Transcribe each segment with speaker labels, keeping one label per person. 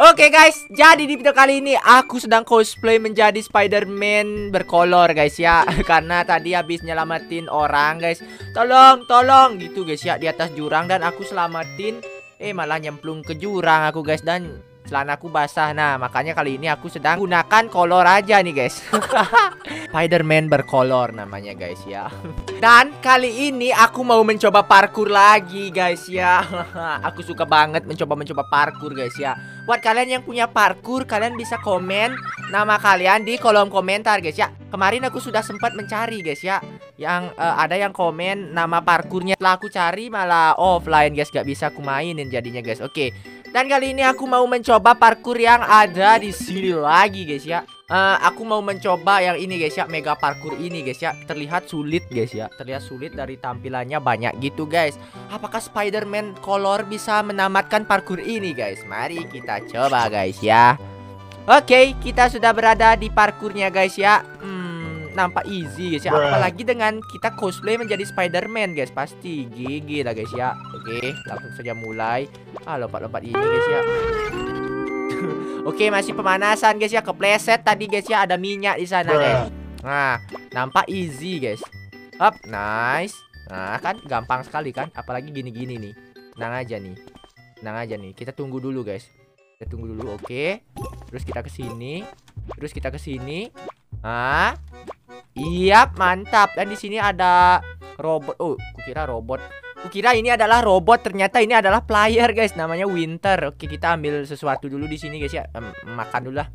Speaker 1: Oke guys, jadi di video kali ini aku sedang cosplay menjadi Spider-Man berkolor guys ya. Karena tadi habis nyelamatin orang guys. Tolong, tolong. Gitu guys ya di atas jurang. Dan aku selamatin Eh malah nyemplung ke jurang aku guys. Dan celana aku basah. Nah makanya kali ini aku sedang gunakan kolor aja nih guys. Spider-Man berkolor namanya guys ya. Dan kali ini aku mau mencoba parkur lagi guys ya. Aku suka banget mencoba-mencoba parkur guys ya. Buat kalian yang punya parkur Kalian bisa komen nama kalian di kolom komentar guys ya. Kemarin aku sudah sempat mencari guys ya. Yang uh, ada yang komen nama parkurnya Setelah aku cari malah offline guys. Gak bisa aku mainin jadinya guys. Oke dan kali ini aku mau mencoba parkur yang ada di sini lagi guys ya. Uh, Aku mau mencoba yang ini guys ya. Mega parkur ini guys ya. Terlihat sulit guys ya. Terlihat sulit dari tampilannya banyak gitu guys. Apakah Spider-Man Color bisa menamatkan parkur ini guys? Mari kita coba guys ya. Oke kita sudah berada di parkurnya guys ya. Hmm, nampak easy guys ya. Apalagi dengan kita cosplay menjadi Spider-Man guys. Pasti gigi lah guys ya. Oke langsung saja mulai. Ah lompat-lompat ini guys ya. Oke masih pemanasan guys ya. Kepleset tadi guys ya. Ada minyak di sana guys. Nah nampak easy guys. Up nice. Nah kan gampang sekali kan. Apalagi gini-gini nih. Tenang aja nih. Tenang aja nih. Kita tunggu dulu guys. Kita tunggu dulu oke. Terus kita ke sini. Terus kita ke sini. Ah Iya, mantap. Dan di sini ada robot. Oh, kukira robot. Kukira ini adalah robot, ternyata ini adalah player, guys. Namanya Winter. Oke, kita ambil sesuatu dulu di sini, guys ya. Makan dulu lah.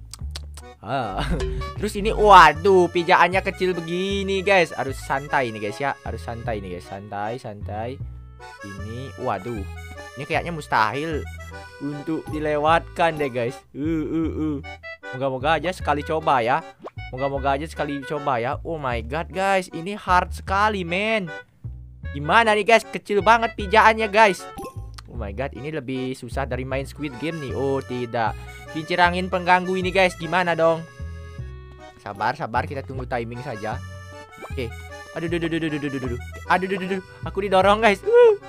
Speaker 1: Ah. Terus ini waduh, pijaannya kecil begini, guys. Harus santai nih, guys ya. Harus santai nih, guys. Santai, santai. Ini waduh. Ini kayaknya mustahil untuk dilewatkan deh, guys. Uh uh uh. Moga-moga aja sekali coba ya. Moga-moga aja sekali coba ya. Oh my god guys. Ini hard sekali men. Gimana nih guys? Kecil banget pijaannya guys. Oh my god Ini lebih susah dari main Squid Game nih. Oh tidak. Kincir angin pengganggu ini guys. Gimana dong? Sabar sabar. Kita tunggu timing saja. Oke. Aduh aduh aduh aduh aduh aduh aduh Aduh aduh aduh Aku didorong guys. Uh.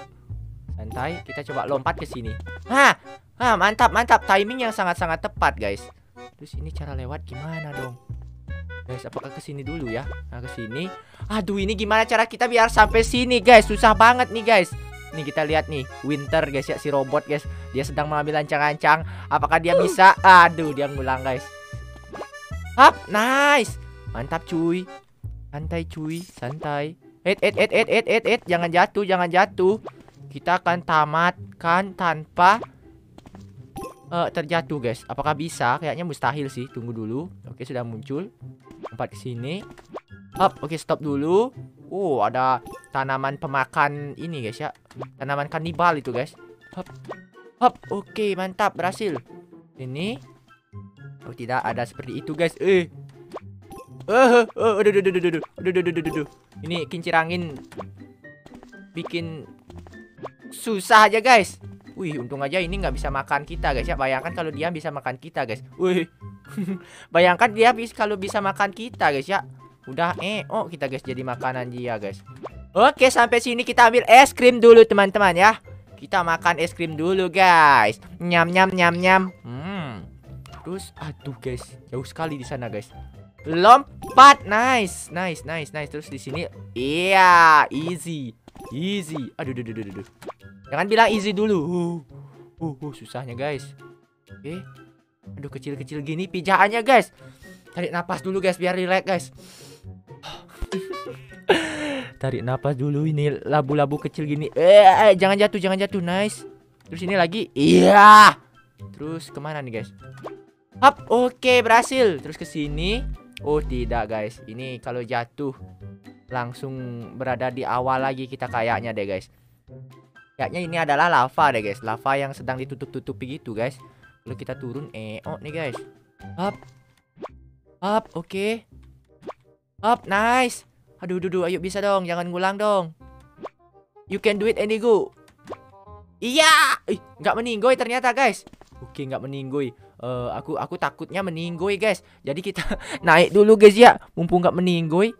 Speaker 1: Santai. Kita coba lompat ke sini. Hah? Hah mantap mantap. Timing yang sangat-sangat tepat guys. Terus ini cara lewat gimana dong Guys, apakah ke sini dulu ya? Nah, ke sini. Aduh, ini gimana cara kita biar sampai sini, guys? Susah banget nih, guys. Nih kita lihat nih, Winter guys ya si robot, guys. Dia sedang mengambil ancang-ancang. Apakah dia bisa? Aduh, dia ngulang, guys. Hap, nice. Mantap, cuy. Santai, cuy. Santai. Et, et, et, et, et, et, et. Jangan jatuh, jangan jatuh. Kita akan tamatkan tanpa uh, terjatuh guys Apakah bisa? Kayaknya mustahil sih Tunggu dulu Oke sudah muncul Tempat ke sini. Up, oke stop dulu. Oh, ada tanaman pemakan ini guys ya. Tanaman kanibal itu guys. Hop. Hop, oke mantap berhasil. Ini Oh, tidak ada seperti itu guys. Eh. Eh, aduh, aduh. Ini kincir angin bikin susah aja guys. Wih, untung aja ini nggak bisa makan kita guys ya. Bayangkan kalau dia bisa makan kita guys. Wih, Bayangkan dia bisa kalau bisa makan kita guys ya. Udah eh oh kita guys jadi makanan dia guys. Oke sampai sini kita ambil es krim dulu teman-teman ya. Kita makan es krim dulu guys. Nyam nyam nyam nyam. Hmm. Terus aduh guys jauh sekali di sana guys. Lompat nice nice nice nice terus di sini iya easy easy. Aduh aduh aduh aduh. Jangan bilang easy dulu. Uh, uh, uh susahnya guys. Oke. Okay. Aduh kecil-kecil gini pijaannya guys. Tarik napas dulu guys biar relax guys. Tarik napas dulu ini labu-labu kecil gini. Eh, eh jangan jatuh jangan jatuh. Nice. Terus ini lagi. Iya. Terus ke mana nih guys? Hap oke okay, berhasil. Terus ke sini. Oh tidak guys. Ini kalau jatuh Langsung berada di awal lagi kita kayaknya deh guys. Kayaknya ini adalah lava deh guys. Lava yang sedang ditutup-tutupi gitu guys Lalu kita turun eh oh nih guys. Up. Up, oke. Okay. Up, nice. Aduh, dudu, ayo bisa dong, jangan ngulang dong. You can do it, Enigo. Iya, ih, nggak meninggoy ternyata guys. Oke, nggak meninggoy. Uh, aku aku takutnya meninggoy guys. Jadi kita naik dulu guys ya, mumpung nggak meninggoy.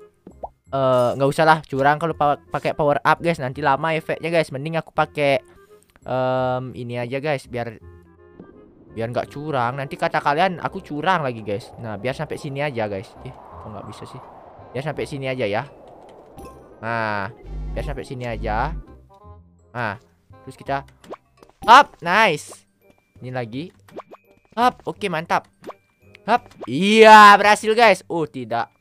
Speaker 1: Uh, nggak usah lah curang kalau pakai power up guys nanti lama efeknya guys mending aku pakai um, ini aja guys biar Biar nggak curang. Nanti kata kalian aku curang lagi, guys. Nah, biar sampai sini aja, guys. Eh, kok nggak bisa sih? Biar sampai sini aja ya. Nah, biar sampai sini aja. Nah, terus kita up, nice. Ini lagi. Up, oke mantap. Up. Iya, berhasil, guys. Oh, tidak.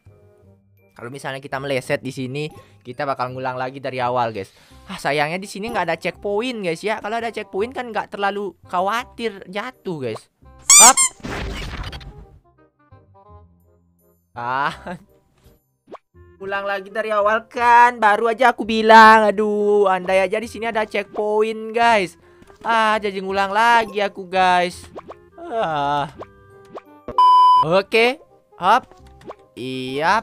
Speaker 1: Kalau misalnya kita meleset di sini, kita bakal ngulang lagi dari awal, guys. Ah, sayangnya di sini nggak ada checkpoint, guys ya. Kalau ada checkpoint kan nggak terlalu khawatir jatuh, guys. Up. Ah. Ulang lagi dari awal kan. Baru aja aku bilang, aduh, andai aja di sini ada checkpoint, guys. Ah, jadi ngulang lagi aku, guys. Ah. Oke. Okay. Up. Iya.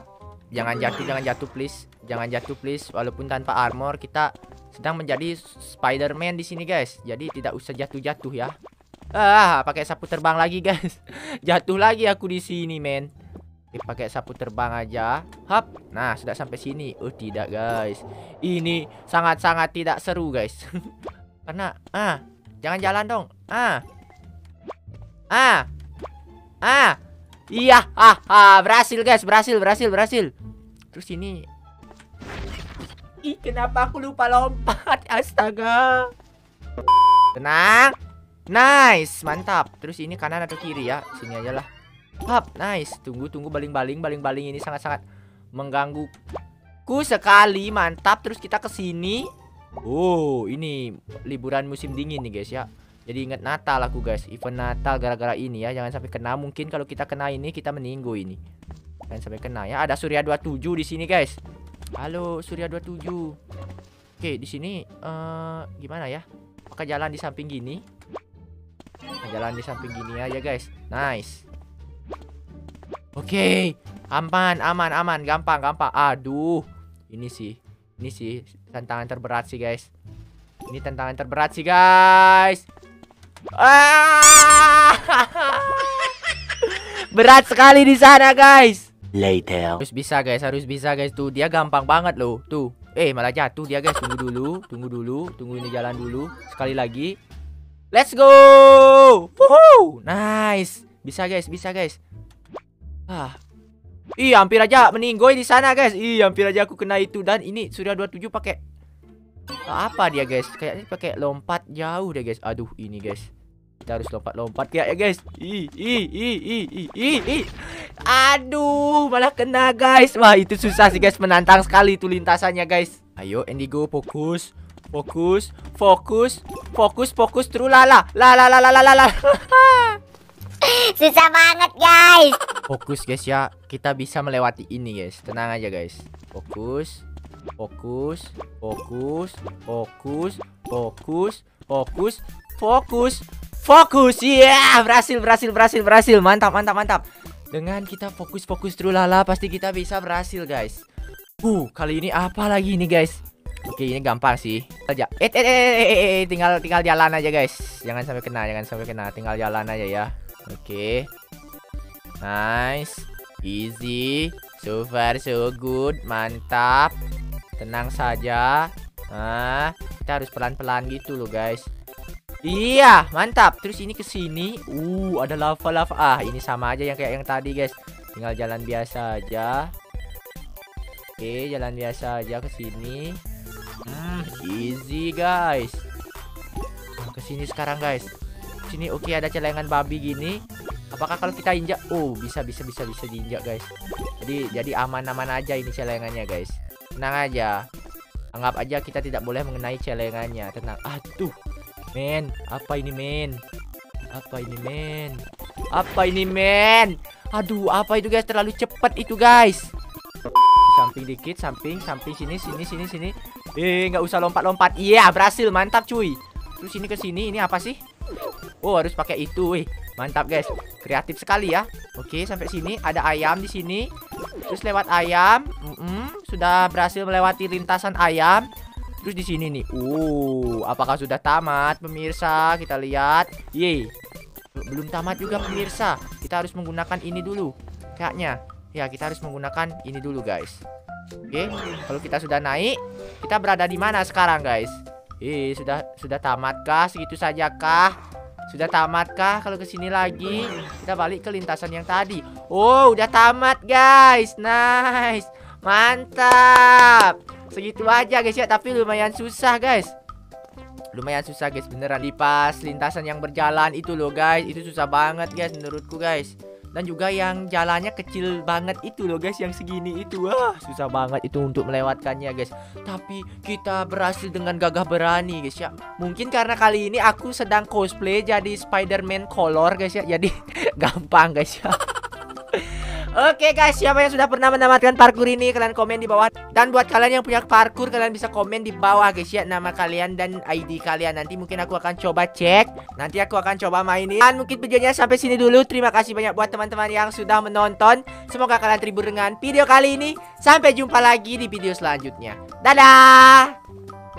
Speaker 1: Jangan jatuh, jangan jatuh please. Jangan jatuh please. Walaupun tanpa armor kita sedang menjadi Spider-Man di sini guys. Jadi tidak usah jatuh-jatuh ya. Ah, pakai sapu terbang lagi guys. jatuh lagi aku di sini, men. Pakai sapu terbang aja. Hap. Nah, sudah sampai sini. Oh, tidak, guys. Ini sangat-sangat tidak seru, guys. Karena ah, jangan jalan dong. Ah. Ah. Ah. Iya, ah, ah, berhasil guys, berhasil, berhasil, berhasil. Terus ini Ih, kenapa aku lupa lompat? Astaga. Tenang. Nice, mantap. Terus ini kanan atau kiri ya? Sini aja lah. Hap, nice. Tunggu, tunggu baling-baling, baling-baling ini sangat-sangat mengganggu ku sekali. Mantap. Terus kita ke sini. Oh, ini liburan musim dingin nih guys ya. Jadi ingat Natal aku guys. Event Natal gara-gara ini ya. Jangan sampai kena. Mungkin kalau kita kena ini kita meninggu ini. Jangan sampai kena ya. Ada Surya 27 di sini guys. Halo Surya 27. Oke, di sini uh, gimana ya? Pakai jalan di samping gini. Jalan di samping gini aja guys. Nice. Oke, aman, aman, aman, gampang, gampang. Aduh, ini sih, ini sih tantangan terberat sih guys. Ini tantangan terberat sih guys. Ah! Berat sekali di sana guys.
Speaker 2: Later.
Speaker 1: Harus bisa guys, harus bisa guys tuh. Dia gampang banget loh. Tuh. Eh, malah jatuh dia guys. Tunggu dulu, tunggu dulu, tunggu ini jalan dulu. Sekali lagi. Let's go. Woohoo! Nice. Bisa guys, bisa guys. Ah. Ih, hampir aja meninggoy di sana guys. Ih, hampir aja aku kena itu dan ini Surya 27 pakai apa dia guys? Kayaknya pakai lompat jauh deh guys. Aduh, ini guys. Kita harus lompat-lompat kayak ya guys. Ih, ih, ih, ih, ih, ih, ih. Aduh, malah kena guys. Wah, itu susah sih guys, menantang sekali itu lintasannya guys. Ayo Indigo fokus. Fokus, fokus, fokus, fokus terus lala. La la la la la la la.
Speaker 2: Susah banget guys.
Speaker 1: Fokus guys ya. Kita bisa melewati ini guys. Tenang aja guys. Fokus. Fokus, fokus, fokus, fokus, fokus, fokus, fokus. Iya, yeah, berhasil, berhasil, berhasil, berhasil. Mantap, mantap, mantap. Dengan kita fokus-fokus terus lala, pasti kita bisa berhasil, guys. Uh, kali ini apa lagi nih, guys? Oke, ini gampang sih. Aja. Eh, eh, eh, eh, eh, eh, tinggal tinggal jalan aja, guys. Jangan sampai kena, jangan sampai kena. Tinggal jalan aja ya. Oke. Nice. Easy. So far so good. Mantap. Tenang saja. Nah, kita harus pelan-pelan gitu loh, guys. Iya, mantap. Terus ini ke sini. Uh, ada lava-lava. Ah, ini sama aja yang kayak yang tadi, guys. Tinggal jalan biasa aja. Oke, jalan biasa aja ke sini. Hmm, easy, guys. Ke sini sekarang, guys. Sini oke ada celengan babi gini. Apakah kalau kita injak? Oh, bisa bisa bisa bisa diinjak, guys. Jadi jadi aman-aman aja ini celengannya, guys. Tenang aja. Anggap aja kita tidak boleh mengenai celengannya. Tenang. Aduh. Men, apa ini, men? Apa ini, men? Apa ini, men? Aduh, apa itu, guys? Terlalu cepat itu, guys. Samping dikit, samping, samping sini, sini, sini, sini. Eh, nggak usah lompat-lompat. Iya, yeah, berhasil. Mantap, cuy. Terus ini ke sini, ini apa sih? Oh, harus pakai itu, wih. Mantap, guys. Kreatif sekali ya. Oke, sampai sini ada ayam di sini. Terus lewat ayam. Mm -mm, sudah berhasil melewati lintasan ayam. Terus di sini nih. Uh, apakah sudah tamat pemirsa? Kita lihat. Ye. Belum tamat juga pemirsa. Kita harus menggunakan ini dulu. Kayaknya. Ya, kita harus menggunakan ini dulu, guys. Oke, kalau kita sudah naik, kita berada di mana sekarang, guys? Eh, sudah sudah tamat kah? Segitu saja kah? Sudah tamatkah kalau ke sini lagi? Kita balik ke lintasan yang tadi. Oh, udah tamat, guys. Nice. Mantap. Segitu aja, guys ya, tapi lumayan susah, guys. Lumayan susah, guys, beneran. Di pas lintasan yang berjalan itu loh, guys. Itu susah banget, guys, menurutku, guys. Dan juga yang jalannya kecil banget itu loh guys Yang segini itu Wah susah banget itu untuk melewatkannya guys Tapi kita berhasil dengan gagah berani guys ya Mungkin karena kali ini aku sedang cosplay jadi Spider-Man color guys ya Jadi gampang guys ya Oke guys, siapa yang sudah pernah menamatkan parkour ini kalian komen di bawah. Dan buat kalian yang punya parkour kalian bisa komen di bawah guys ya nama kalian dan ID kalian. Nanti mungkin aku akan coba cek. Nanti aku akan coba mainin. Dan mungkin videonya sampai sini dulu. Terima kasih banyak buat teman-teman yang sudah menonton. Semoga kalian terhibur dengan video kali ini. Sampai jumpa lagi di video selanjutnya. Dadah.